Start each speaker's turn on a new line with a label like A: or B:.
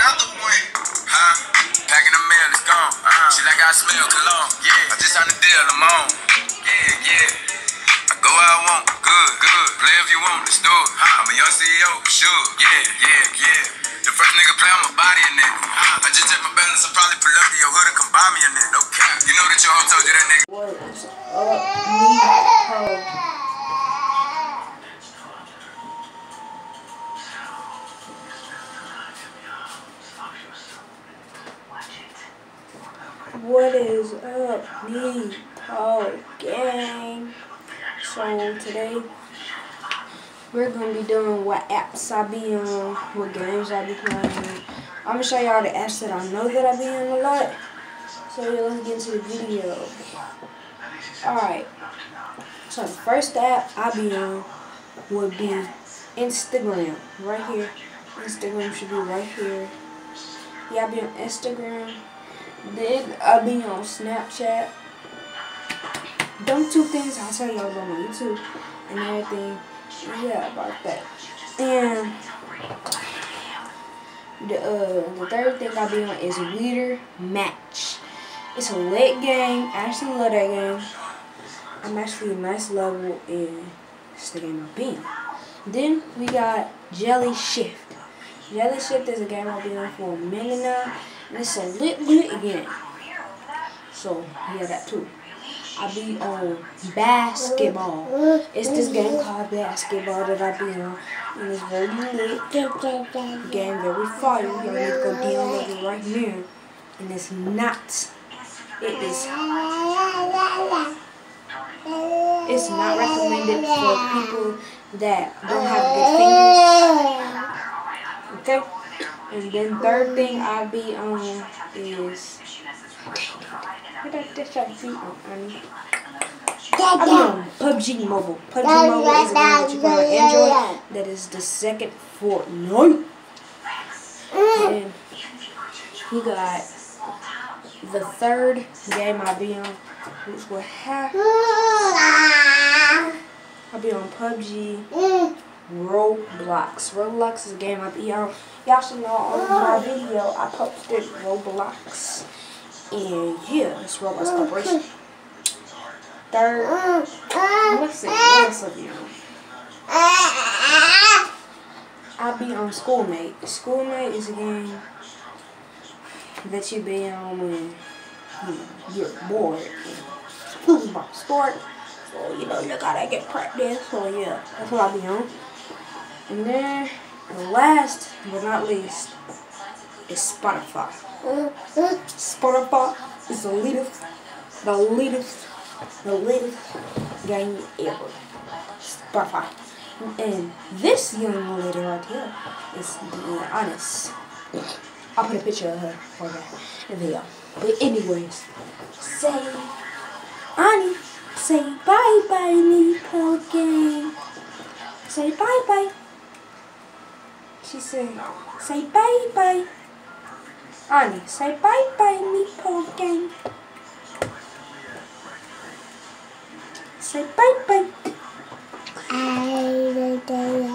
A: another one. Huh? Packing the mail, it's gone. Uh, she like I smell cologne. Yeah, I just signed the deal, I'm on. Yeah, yeah. I go where I want, good, good. Play if you want, let's do it. I'm a young CEO, sure. Yeah, yeah, yeah. The first nigga play on my body a nigga. I just check my balance, I probably pull up to your hood and come buy me a nigga. No cap. You know that your hoe told you that nigga.
B: What is up, me, ho? What is up, me, Paul gang? So today we're gonna be doing what apps I be on, what games I be playing. I'm gonna show y'all the apps that I know that I be on a lot. So yeah, let's get into the video. Alright. So the first app I be on would be Instagram. Right here. Instagram should be right here. Yeah, I be on Instagram. Then I be on Snapchat. Them two things I'll tell y'all about my YouTube and everything. Yeah, about that. And the uh the third thing I be on is Leader Match. It's a lit game. I actually love that game. I'm actually a nice level and it's the game I've been. Then we got Jelly Shift. Jelly Shift is a game I've been on for a minute now. And it's a lit lit game. So yeah that too. I be on basketball. It's this game called basketball that I be on. And it's very lit. Game very fire. You need to go download it right now. And it's not. It is it's not recommended for people that don't have good fingers. Okay? And then third thing I be on is what did I be on, I PUBG Mobile. PUBG Mobile is a game that you Android. That is the second Fortnite. And we got the third game I be on, which will have I'll be on PUBG, Roblox. Roblox is a game I be on. Y'all should know on my video I posted Roblox. And yeah, it's Roblox Corporation. Third, let's see, what else I be on? I'll be on Schoolmate. Schoolmate is a game that you be on when you you're bored and about sport. So, you know, you gotta get practice. So, yeah, that's what I'll be on. And then, the last but not least is Spotify. Spotify is the latest, the latest, the latest game ever. Spotify. And this young lady right here is being honest. I'll put a picture of her for that video. But anyways, say, Annie, say bye bye, Nico gang. Say bye bye. She said, say bye bye. Annie, say bye bye, Nico gang. Say bye bye. Say